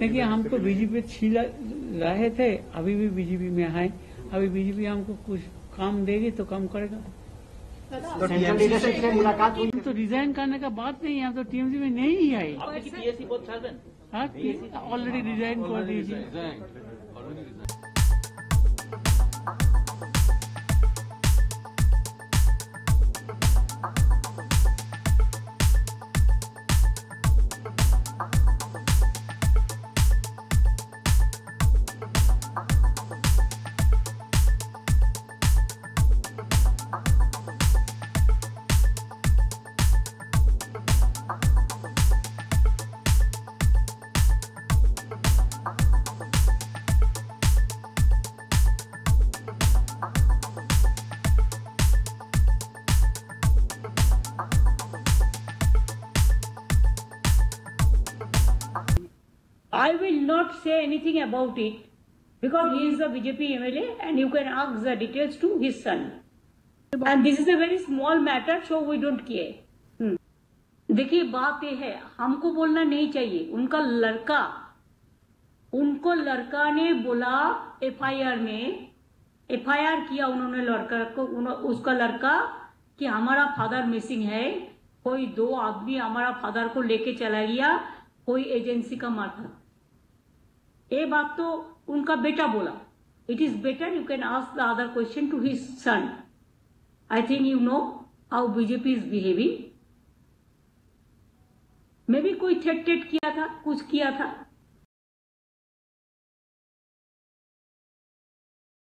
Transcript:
देखिए हम तो बीजेपी छी रहे थे अभी भी बीजेपी में आए अभी बीजेपी हमको कुछ काम देगी तो काम करेगा। तो मुलाकात तो रिजाइन करने का बात नहीं है हम तो टीएमसी में नहीं आई ऑलरेडी रिजाइन कर दीजिए I will not say anything about it because he is a BJP MLA and you can ask the details to his son. And this is a very small matter, so we don't care. Hmm. देखिए बात ये है हमको बोलना नहीं चाहिए उनका लड़का उनको लड़का ने बोला एफआईआर में एफआईआर किया उन्होंने लड़का को उसका लड़का कि हमारा फादर मिसिंग है कोई दो आदमी हमारा फादर को लेके चला गया कोई एजेंसी का मार्फत ये बात तो उनका बेटा बोला it is better you can ask the other question to his son I think you know how BJP is behaving मे भी कोई थेट टेट किया था, कुछ किया था।